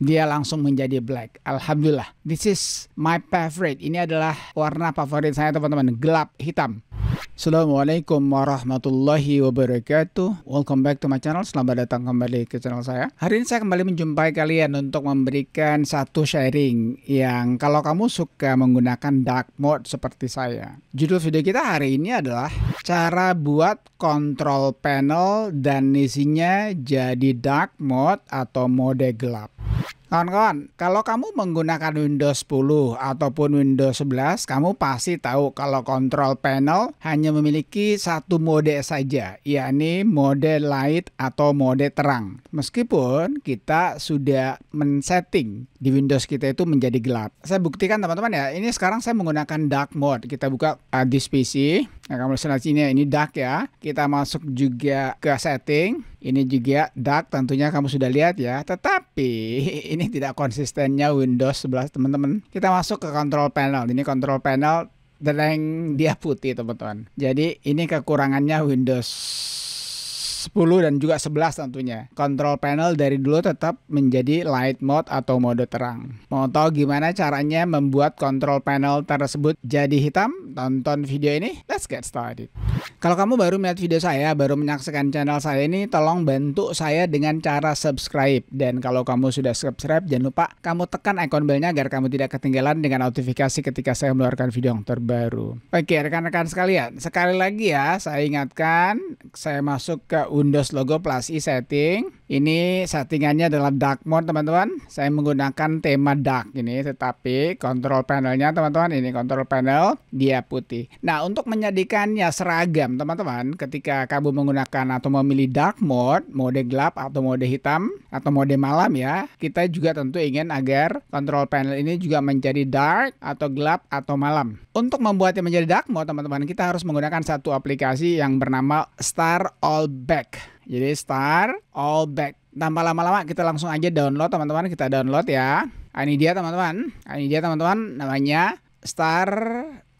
dia langsung menjadi black. Alhamdulillah. This is my favorite. Ini adalah warna favorit saya teman-teman, gelap hitam. Assalamualaikum warahmatullahi wabarakatuh Welcome back to my channel Selamat datang kembali ke channel saya Hari ini saya kembali menjumpai kalian Untuk memberikan satu sharing Yang kalau kamu suka menggunakan dark mode seperti saya Judul video kita hari ini adalah Cara buat control panel Dan isinya jadi dark mode atau mode gelap Kawan-kawan, kalau kamu menggunakan Windows 10 ataupun Windows 11, kamu pasti tahu kalau control panel hanya memiliki satu mode saja, yakni mode light atau mode terang. Meskipun kita sudah men-setting di Windows kita itu menjadi gelap. Saya buktikan teman-teman ya, ini sekarang saya menggunakan dark mode. Kita buka uh, this PC. Nah, kamu sini ini dark ya. Kita masuk juga ke setting ini juga dark tentunya kamu sudah lihat ya. Tetapi ini tidak konsistennya Windows 11 teman-teman. Kita masuk ke control panel. Ini control panel dan dia putih teman-teman. Jadi ini kekurangannya Windows 10 dan juga 11 tentunya. Control panel dari dulu tetap menjadi light mode atau mode terang. Mau tahu gimana caranya membuat control panel tersebut jadi hitam? Tonton video ini. Let's get started. Kalau kamu baru melihat video saya, baru menyaksikan channel saya ini, tolong bantu saya dengan cara subscribe. Dan kalau kamu sudah subscribe, jangan lupa kamu tekan icon belnya agar kamu tidak ketinggalan dengan notifikasi ketika saya mengeluarkan video yang terbaru. Oke, rekan-rekan sekalian, sekali lagi ya, saya ingatkan, saya masuk ke Windows logo plus i setting. Ini settingannya adalah dark mode teman-teman. Saya menggunakan tema dark ini, tetapi control panelnya teman-teman ini control panel dia putih. Nah untuk menjadikannya seragam teman-teman, ketika kamu menggunakan atau memilih dark mode, mode gelap atau mode hitam atau mode malam ya, kita juga tentu ingin agar control panel ini juga menjadi dark atau gelap atau malam. Untuk membuatnya menjadi dark mode teman-teman, kita harus menggunakan satu aplikasi yang bernama Star All Back. Jadi star all back. Tanpa lama-lama kita langsung aja download teman-teman. Kita download ya. Ini dia teman-teman. Ini dia teman-teman namanya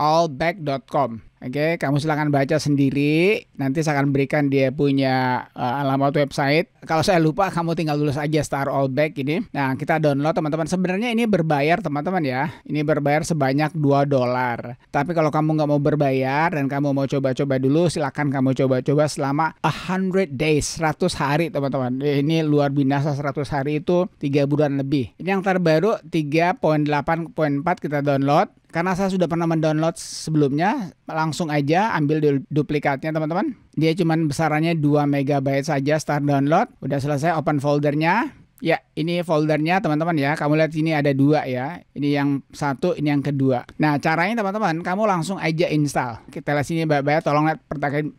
starallback.com. Oke, kamu silahkan baca sendiri. Nanti saya akan berikan dia punya uh, alamat website. Kalau saya lupa, kamu tinggal tulis aja Star All Back ini. Nah, kita download teman-teman. Sebenarnya ini berbayar teman-teman ya. Ini berbayar sebanyak 2 dolar. Tapi kalau kamu nggak mau berbayar dan kamu mau coba-coba dulu, silahkan kamu coba-coba selama 100 days, 100 hari teman-teman. Ini luar binasa 100 hari itu 3 bulan lebih. Ini yang terbaru 3.8.4 kita download karena saya sudah pernah mendownload sebelumnya langsung aja ambil duplikatnya teman-teman dia cuma besarannya 2 MB saja start download udah selesai open foldernya Ya, ini foldernya teman-teman ya. Kamu lihat ini ada dua ya. Ini yang satu, ini yang kedua. Nah, caranya teman-teman, kamu langsung aja install. Kita lihat sini baik-baik. Tolong lihat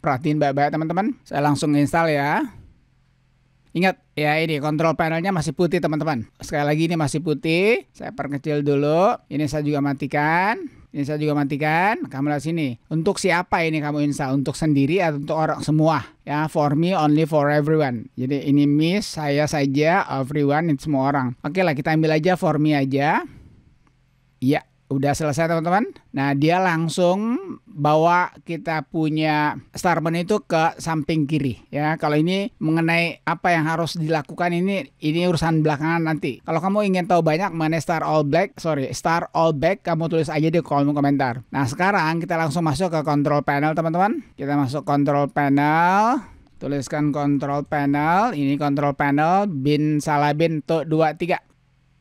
perhatiin baik-baik teman-teman. Saya langsung install ya. Ingat ya ini kontrol panelnya masih putih teman-teman. Sekali lagi ini masih putih. Saya perkecil dulu. Ini saya juga matikan. Ini saya juga matikan. Kamu lihat sini. Untuk siapa ini kamu install? Untuk sendiri atau untuk orang semua? Ya, for me only for everyone. Jadi ini miss saya saja, everyone itu semua orang. Oke lah kita ambil aja for me aja. Ya, udah selesai teman-teman. Nah dia langsung bawa kita punya Starman itu ke samping kiri ya. Kalau ini mengenai apa yang harus dilakukan ini ini urusan belakangan nanti. Kalau kamu ingin tahu banyak mengenai Star All Black, sorry Star All Black, kamu tulis aja di kolom komentar. Nah sekarang kita langsung masuk ke control panel teman-teman. Kita masuk control panel tuliskan control panel ini control panel bin salabin tuh 23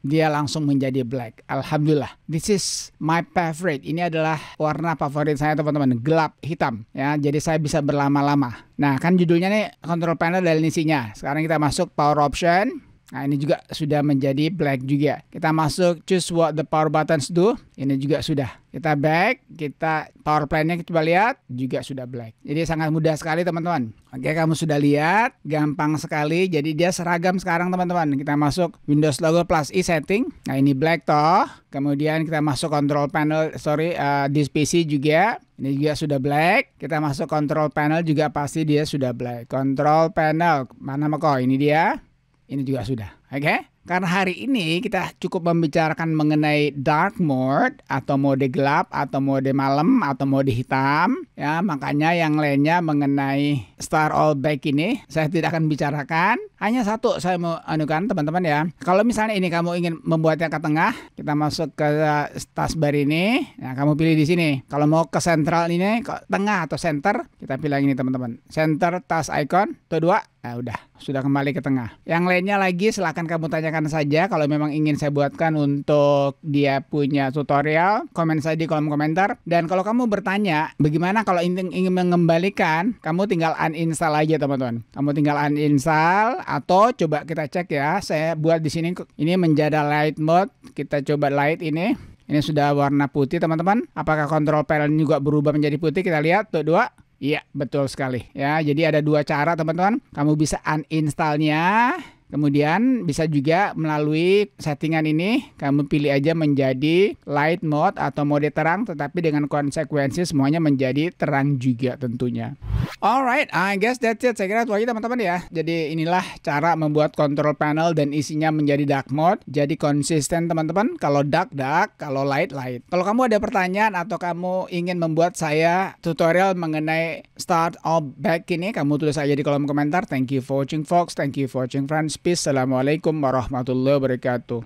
dia langsung menjadi black. Alhamdulillah. This is my favorite. Ini adalah warna favorit saya teman-teman, gelap hitam ya. Jadi saya bisa berlama-lama. Nah, kan judulnya nih control panel dan isinya. Sekarang kita masuk power option. Nah, ini juga sudah menjadi black juga. Kita masuk choose what the power buttons do. Ini juga sudah. Kita back, kita power plan-nya coba lihat, juga sudah black. Jadi sangat mudah sekali teman-teman. Oke, kamu sudah lihat, gampang sekali. Jadi dia seragam sekarang teman-teman. Kita masuk Windows logo plus i setting. Nah, ini black toh. Kemudian kita masuk control panel, sorry, uh, this PC juga. Ini juga sudah black. Kita masuk control panel juga pasti dia sudah black. Control panel, mana kok? Ini dia. Ini juga sudah. Oke. Okay? Karena hari ini kita cukup membicarakan mengenai dark mode atau mode gelap atau mode malam atau mode hitam ya, makanya yang lainnya mengenai Star All Back ini saya tidak akan bicarakan. Hanya satu saya mau anukan teman-teman ya. Kalau misalnya ini kamu ingin membuatnya ke tengah, kita masuk ke taskbar ini. Nah, kamu pilih di sini. Kalau mau ke sentral ini, ke tengah atau center, kita pilih ini teman-teman. Center task icon, itu dua, Nah, udah, sudah kembali ke tengah. Yang lainnya lagi silahkan kamu tanyakan saja kalau memang ingin saya buatkan untuk dia punya tutorial, komen saja di kolom komentar. Dan kalau kamu bertanya, bagaimana kalau ingin, ingin mengembalikan, kamu tinggal uninstall aja teman-teman. Kamu tinggal uninstall atau coba kita cek ya. Saya buat di sini ini menjadi light mode. Kita coba light ini. Ini sudah warna putih teman-teman. Apakah kontrol panel juga berubah menjadi putih? Kita lihat tuh dua. Iya, betul sekali. Ya, jadi ada dua cara teman-teman. Kamu bisa uninstallnya Kemudian bisa juga melalui settingan ini kamu pilih aja menjadi light mode atau mode terang tetapi dengan konsekuensi semuanya menjadi terang juga tentunya. Alright, I guess that's it. Saya kira itu aja teman-teman ya. Jadi inilah cara membuat control panel dan isinya menjadi dark mode. Jadi konsisten teman-teman. Kalau dark dark, kalau light light. Kalau kamu ada pertanyaan atau kamu ingin membuat saya tutorial mengenai start or back ini, kamu tulis aja di kolom komentar. Thank you for watching folks. Thank you for watching friends. Peace. Assalamualaikum warahmatullahi wabarakatuh.